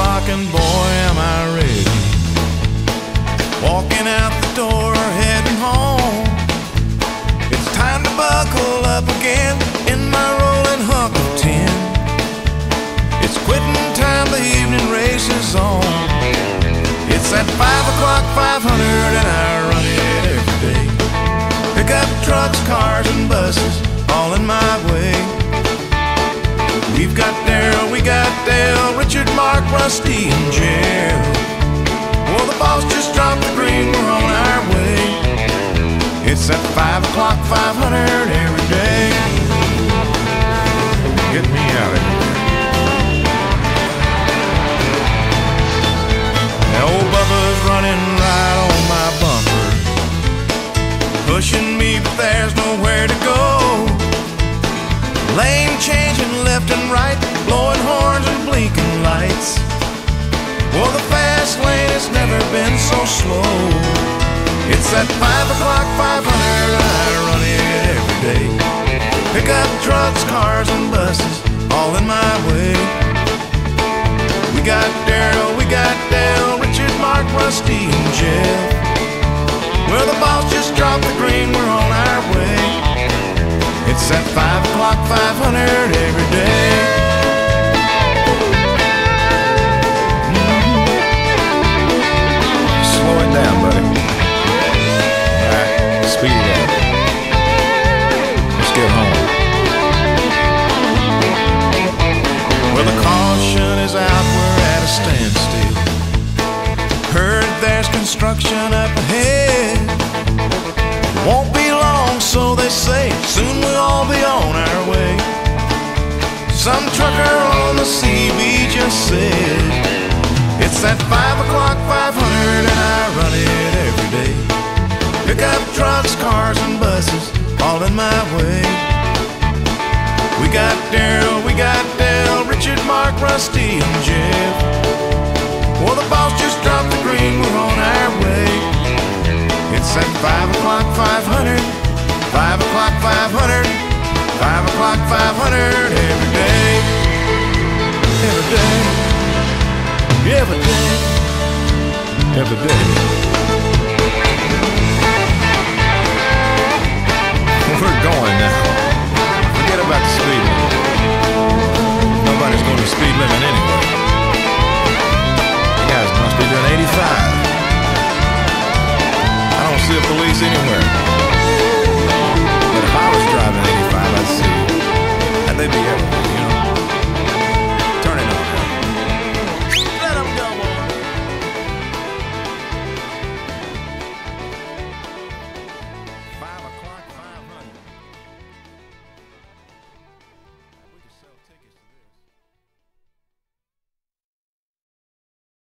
o'clock and boy am I ready. Walking out the door, heading home. It's time to buckle up again in my rolling hunk of tin. It's quitting time, the evening race is on. It's at five o'clock, five hundred, and I run it every day. Pick up trucks, cars, and buses, all in my way. We've got Darrell, we got Dale, Richard. Rusty, and Gerald. Slow. It's at 5 o'clock, 500, I run it every day. Pick up trucks, cars, and buses, all in my way. We got Darrell, we got Dale, Richard, Mark, Rusty, and Jeff. Well, the boss just dropped the green, we're on our way. It's at 5 o'clock, 500 every day. Construction up ahead. Won't be long, so they say. Soon we'll all be on our way. Some trucker on the CB just said. It's at 5 o'clock, 500, and I run it every day. Pick up trucks, cars, and buses, all in my way. We got Darrell, we got Dale, Richard, Mark, Rusty, and Jeff. Every day. Every day. We're going now. Forget about the speed limit. Nobody's going to speed limit anyway. You guys must be doing 85. I don't see a police anywhere.